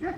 Yes.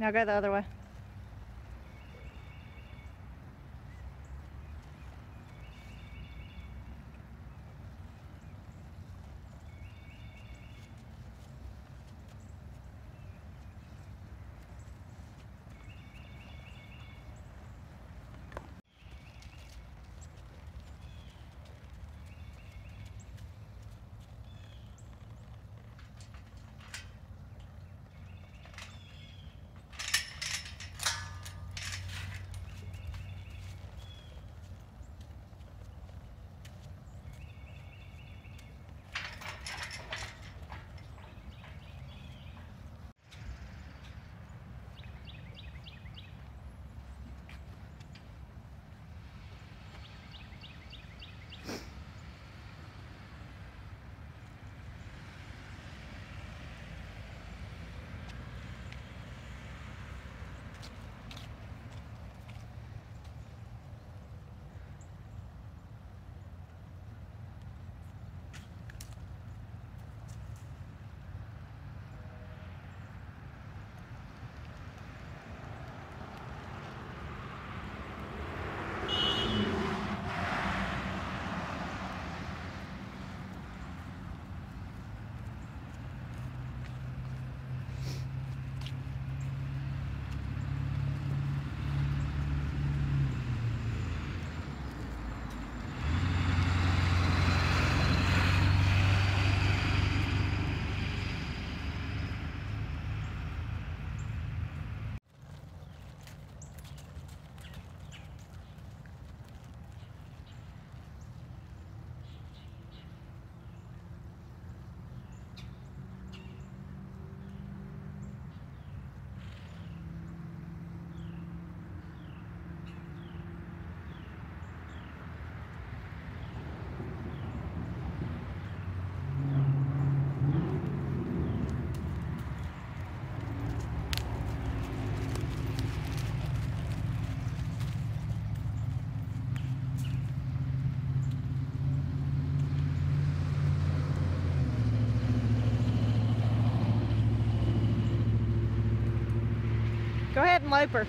Now go the other way. Liper.